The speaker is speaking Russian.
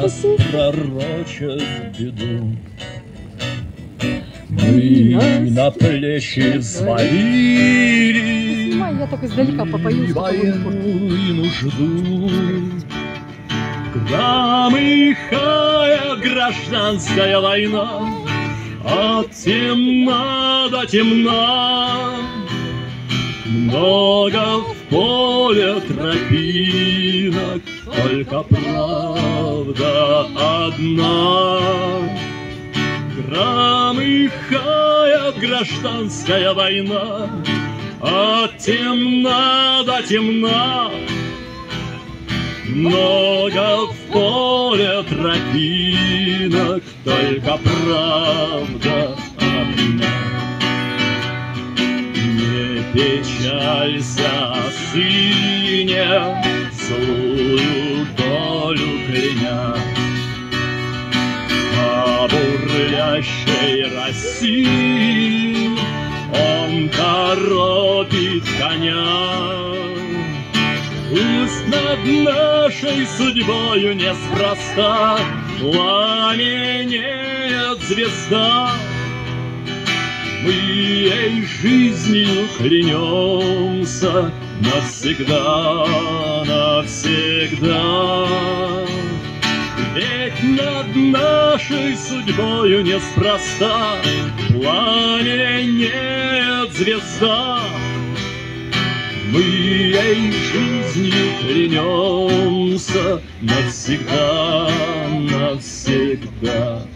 час пророчат беду. Мы на плечи взвалили я так издалека попою, военную нужду. Громыхая гражданская война, От темна до темна, Много поле тропинок, Только правда одна. Громыхает гражданская война, От темна до темна, много в поле тропинок, Только правда Не печалься, сыне, Злую долю кляня. По бурлящей России Он торопит коня. Пусть над нашей судьбою неспроста Пламенеет звезда. Мы ей жизнью клянемся Навсегда, навсегда. Ведь над нашей судьбою неспроста Пламенеет звезда. Мы ей жизнью клянемся навсегда, навсегда.